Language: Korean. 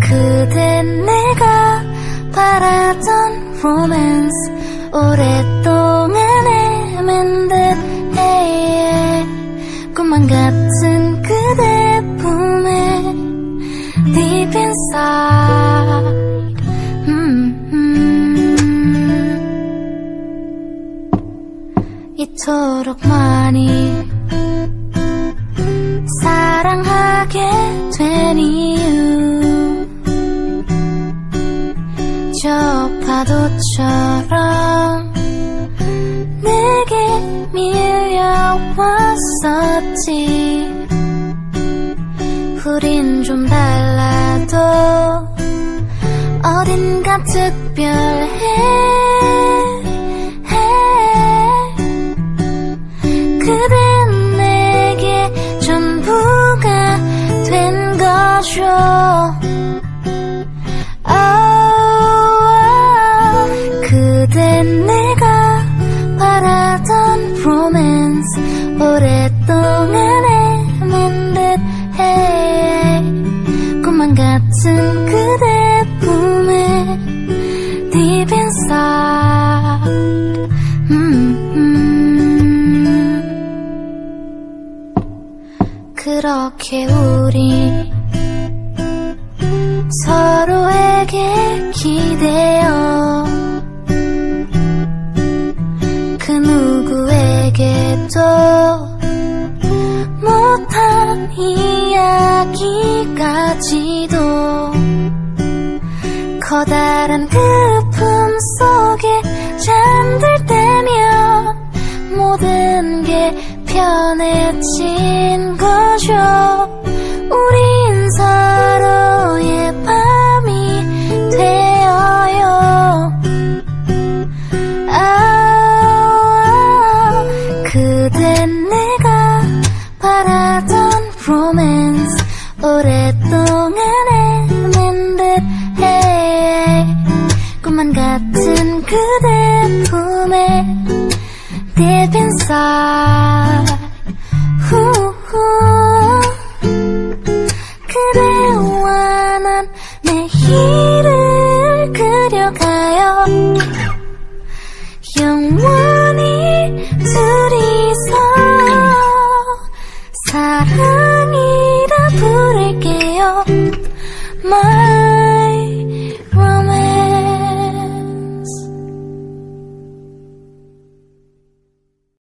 그대 내가 바라던 로맨스 오랫동안 헤맨 듯해 꿈만 같은 그대 품에 Deep inside 음, 음. 이토록 많이 저 파도처럼 내게 밀려왔었지. 우린 좀 달라도 어딘가 특별해. 그댄 내게 전부가 된 거죠 그댄 내가 바라던 로맨스 오랫동안 헤맨 듯해 꿈만 같은 그대 품에 Deep inside 음, 음. 그렇게 우리 서로에게 기대어 누구에게도 못한 이야기까지도 커다란 그 품 속에 잠들 때면 모든 게 편해진 거죠 로맨스 오랫동안 헤맨 듯해. 꿈만 같은 그대 품에. Deep inside My